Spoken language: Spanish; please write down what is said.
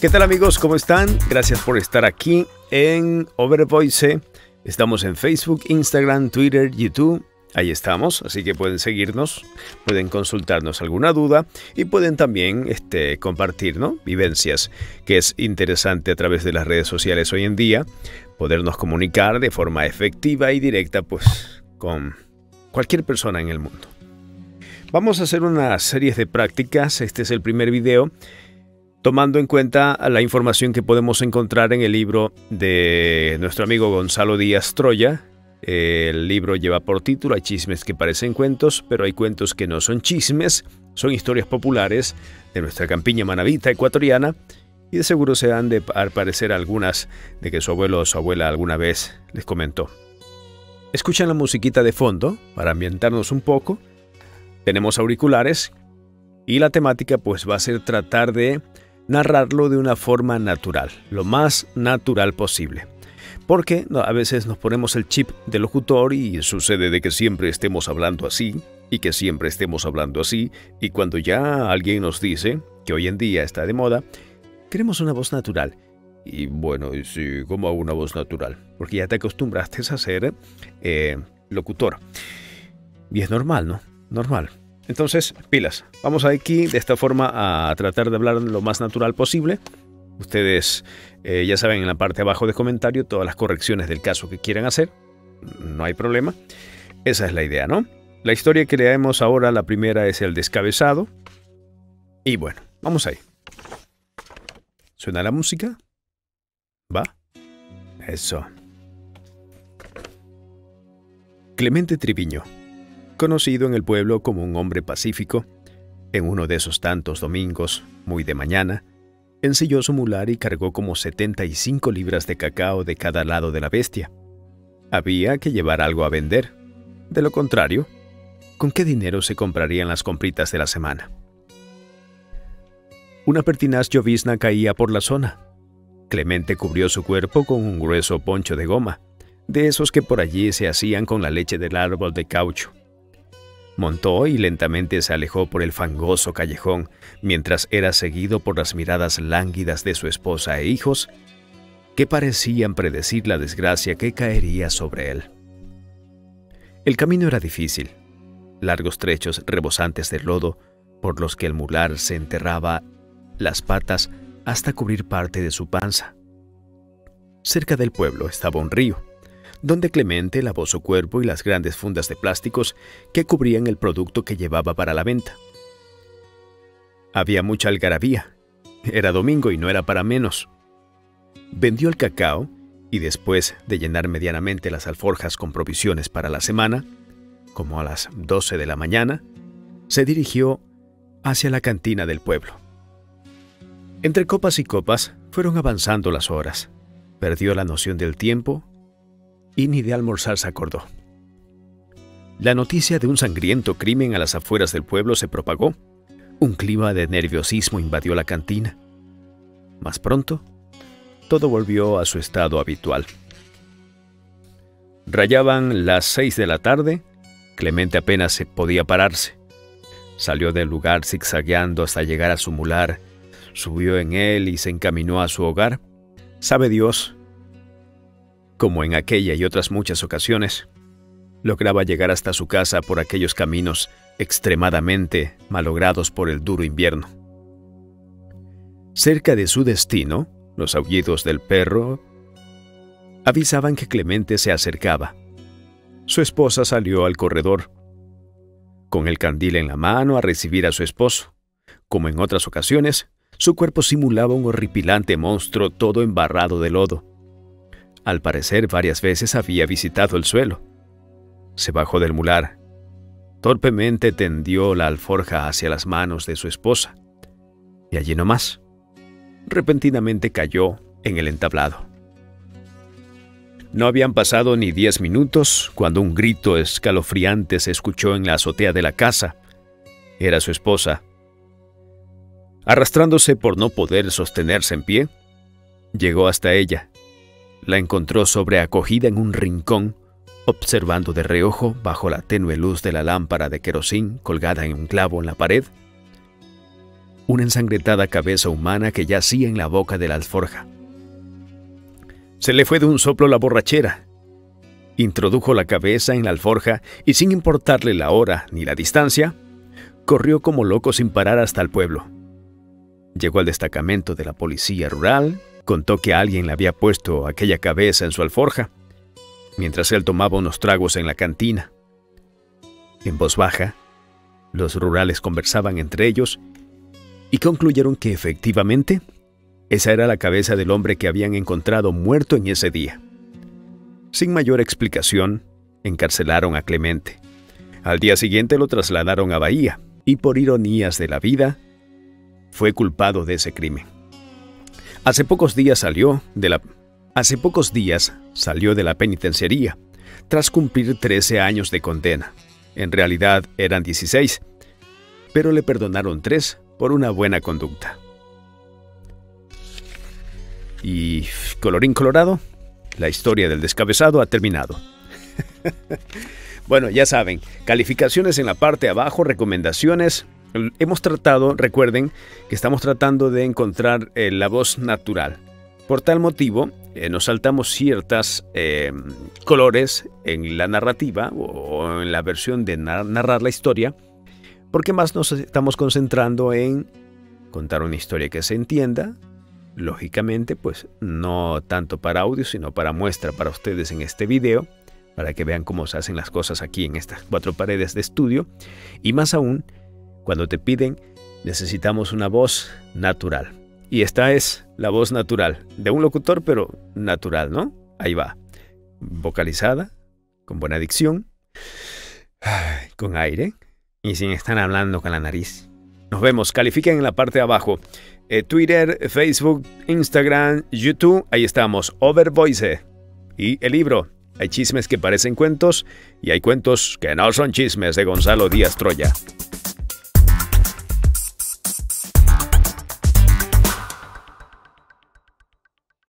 ¿Qué tal amigos? ¿Cómo están? Gracias por estar aquí en Overvoice. Estamos en Facebook, Instagram, Twitter, YouTube. Ahí estamos, así que pueden seguirnos, pueden consultarnos alguna duda y pueden también este, compartir ¿no? vivencias, que es interesante a través de las redes sociales hoy en día, podernos comunicar de forma efectiva y directa pues, con cualquier persona en el mundo. Vamos a hacer una serie de prácticas, este es el primer video tomando en cuenta la información que podemos encontrar en el libro de nuestro amigo Gonzalo Díaz Troya. El libro lleva por título Hay chismes que parecen cuentos, pero hay cuentos que no son chismes, son historias populares de nuestra campiña manavita ecuatoriana y de seguro se han de aparecer algunas de que su abuelo o su abuela alguna vez les comentó. Escuchan la musiquita de fondo para ambientarnos un poco. Tenemos auriculares y la temática pues va a ser tratar de narrarlo de una forma natural, lo más natural posible. Porque a veces nos ponemos el chip de locutor y sucede de que siempre estemos hablando así y que siempre estemos hablando así y cuando ya alguien nos dice que hoy en día está de moda, queremos una voz natural. Y bueno, sí, como una voz natural, porque ya te acostumbraste a ser eh, locutor. Y es normal, ¿no? Normal. Entonces, pilas. Vamos aquí de esta forma a tratar de hablar lo más natural posible. Ustedes eh, ya saben en la parte abajo de comentario todas las correcciones del caso que quieran hacer. No hay problema. Esa es la idea, ¿no? La historia que leemos ahora, la primera es el descabezado. Y bueno, vamos ahí. ¿Suena la música? ¿Va? Eso. Clemente Triviño conocido en el pueblo como un hombre pacífico, en uno de esos tantos domingos, muy de mañana, ensilló su mular y cargó como 75 libras de cacao de cada lado de la bestia. Había que llevar algo a vender. De lo contrario, ¿con qué dinero se comprarían las compritas de la semana? Una pertinaz llovizna caía por la zona. Clemente cubrió su cuerpo con un grueso poncho de goma, de esos que por allí se hacían con la leche del árbol de caucho. Montó y lentamente se alejó por el fangoso callejón, mientras era seguido por las miradas lánguidas de su esposa e hijos, que parecían predecir la desgracia que caería sobre él. El camino era difícil, largos trechos rebosantes de lodo por los que el mular se enterraba las patas hasta cubrir parte de su panza. Cerca del pueblo estaba un río, donde Clemente lavó su cuerpo y las grandes fundas de plásticos que cubrían el producto que llevaba para la venta. Había mucha algarabía. Era domingo y no era para menos. Vendió el cacao y después de llenar medianamente las alforjas con provisiones para la semana, como a las 12 de la mañana, se dirigió hacia la cantina del pueblo. Entre copas y copas fueron avanzando las horas. Perdió la noción del tiempo y ni de almorzar se acordó. La noticia de un sangriento crimen a las afueras del pueblo se propagó. Un clima de nerviosismo invadió la cantina. Más pronto, todo volvió a su estado habitual. Rayaban las seis de la tarde, Clemente apenas se podía pararse. Salió del lugar zigzagueando hasta llegar a su mular, subió en él y se encaminó a su hogar. Sabe Dios como en aquella y otras muchas ocasiones, lograba llegar hasta su casa por aquellos caminos extremadamente malogrados por el duro invierno. Cerca de su destino, los aullidos del perro avisaban que Clemente se acercaba. Su esposa salió al corredor, con el candil en la mano a recibir a su esposo. Como en otras ocasiones, su cuerpo simulaba un horripilante monstruo todo embarrado de lodo. Al parecer varias veces había visitado el suelo. Se bajó del mular. Torpemente tendió la alforja hacia las manos de su esposa. Y allí nomás. Repentinamente cayó en el entablado. No habían pasado ni diez minutos cuando un grito escalofriante se escuchó en la azotea de la casa. Era su esposa. Arrastrándose por no poder sostenerse en pie, llegó hasta ella la encontró sobreacogida en un rincón, observando de reojo bajo la tenue luz de la lámpara de querosín colgada en un clavo en la pared. una ensangrentada cabeza humana que yacía en la boca de la alforja. Se le fue de un soplo la borrachera. Introdujo la cabeza en la alforja y sin importarle la hora ni la distancia, corrió como loco sin parar hasta el pueblo. Llegó al destacamento de la policía rural, contó que alguien le había puesto aquella cabeza en su alforja, mientras él tomaba unos tragos en la cantina. En voz baja, los rurales conversaban entre ellos y concluyeron que efectivamente esa era la cabeza del hombre que habían encontrado muerto en ese día. Sin mayor explicación, encarcelaron a Clemente. Al día siguiente lo trasladaron a Bahía y por ironías de la vida, fue culpado de ese crimen. Hace pocos días salió de la Hace pocos días salió de la penitenciaría tras cumplir 13 años de condena. En realidad eran 16, pero le perdonaron 3 por una buena conducta. Y colorín colorado, la historia del descabezado ha terminado. bueno, ya saben, calificaciones en la parte de abajo, recomendaciones. Hemos tratado, recuerden, que estamos tratando de encontrar eh, la voz natural. Por tal motivo, eh, nos saltamos ciertas eh, colores en la narrativa o en la versión de narrar la historia, porque más nos estamos concentrando en contar una historia que se entienda, lógicamente, pues no tanto para audio, sino para muestra para ustedes en este video, para que vean cómo se hacen las cosas aquí en estas cuatro paredes de estudio, y más aún, cuando te piden, necesitamos una voz natural. Y esta es la voz natural de un locutor, pero natural, ¿no? Ahí va. Vocalizada, con buena dicción, con aire y sin estar hablando con la nariz. Nos vemos, califiquen en la parte de abajo. Eh, Twitter, Facebook, Instagram, YouTube, ahí estamos, Overvoice. Y el libro, hay chismes que parecen cuentos y hay cuentos que no son chismes de Gonzalo Díaz Troya.